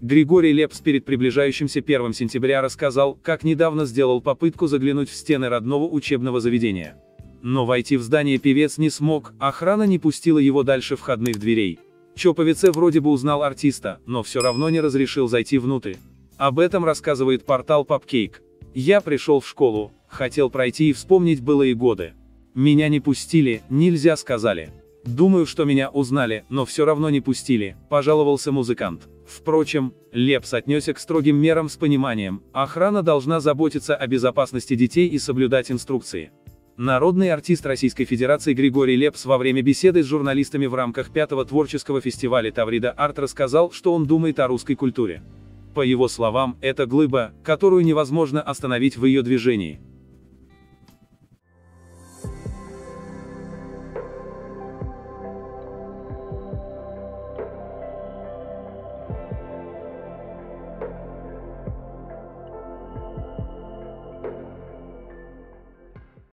Григорий Лепс перед приближающимся 1 сентября рассказал, как недавно сделал попытку заглянуть в стены родного учебного заведения. Но войти в здание певец не смог, охрана не пустила его дальше входных дверей. Чоповице вроде бы узнал артиста, но все равно не разрешил зайти внутрь. Об этом рассказывает портал Popcake. Я пришел в школу, хотел пройти и вспомнить былые годы. Меня не пустили, нельзя сказали. Думаю, что меня узнали, но все равно не пустили, пожаловался музыкант. Впрочем, Лепс отнесся к строгим мерам с пониманием, охрана должна заботиться о безопасности детей и соблюдать инструкции. Народный артист Российской Федерации Григорий Лепс во время беседы с журналистами в рамках пятого творческого фестиваля Таврида Арт рассказал, что он думает о русской культуре. По его словам, это глыба, которую невозможно остановить в ее движении.